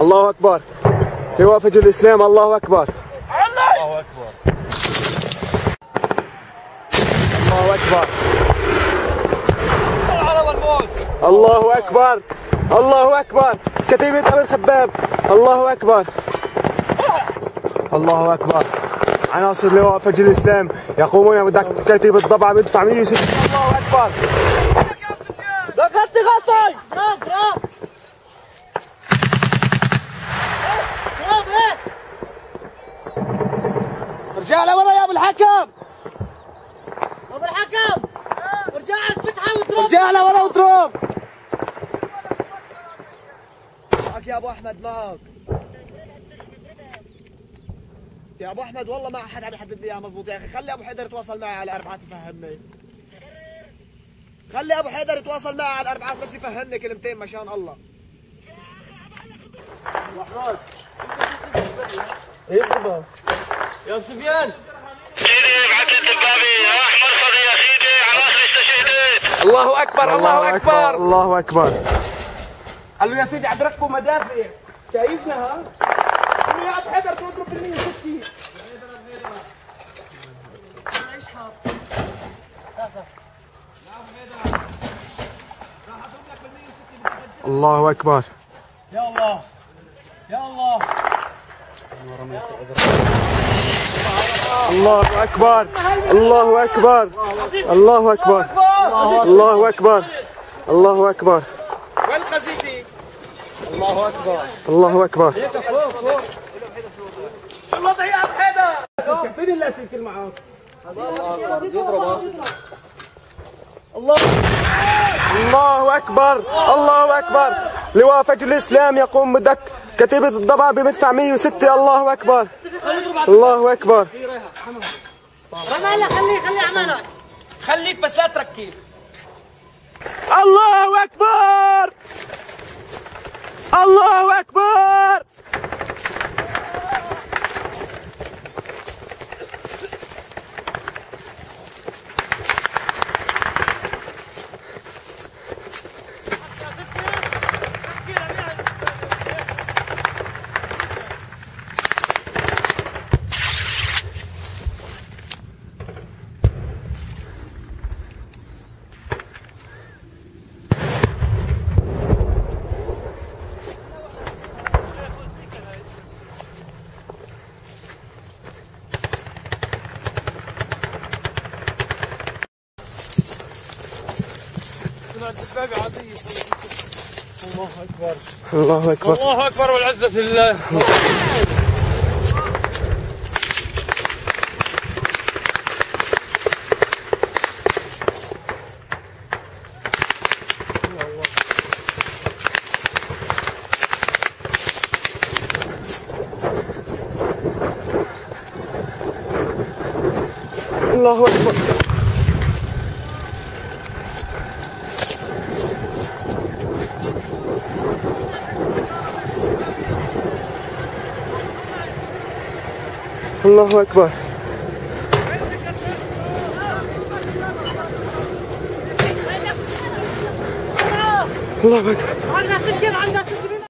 الله أكبر. لواء فجر الإسلام الله أكبر. الله أكبر. الله الموت الله أكبر. الله أكبر. كتيبة ابو الخباب. الله أكبر. الله أكبر. عناصر لواء فجر الإسلام. يقومون بدك كتيبة ضبع بدفع 160 الله أكبر. دخلت غطي ارجع لورا يا ابو الحكم ابو الحكم ارجع على الفتحه واضرب ارجع لورا واضرب معك يا ابو احمد معك يا ابو احمد والله ما حد عم يحدد لي اياها مضبوط يا أخي خلي ابو حيدر يتواصل معي على اربعات يفهمني خلي ابو حيدر يتواصل معي على الاربعات بس يفهمني كلمتين مشان الله يا ابو سفيان سيدي بعثت البابي راح مرصدي يا سيدي. عناصر استشهدت الله أكبر الله أكبر الله أكبر. قال له يا سيدي عم يركبوا مدافع. شايفنا ها؟ قال له يا ابو حيدر تضرب بالمية وستين. الله أكبر. يا الله يا الله. الله أكبر. الله أكبر. الله أكبر. الله أكبر. الله أكبر. وين قذيفي؟ الله أكبر. الله أكبر. شو الوضع يا ابو حيدر؟ اللاسلكي اللي معك الله أكبر. الله أكبر. لواء فجر الإسلام يقوم بدك. كتيبة الضبع بمدفع 106 الله أكبر. الله أكبر. رمالة خليه خليه عمالك خليك بس لا تركب الله أكبر. الله الله أكبر. الله اكبر والعزة لله الله اكبر الله أكبر. الله أكبر. عندنا سكر عندنا سكر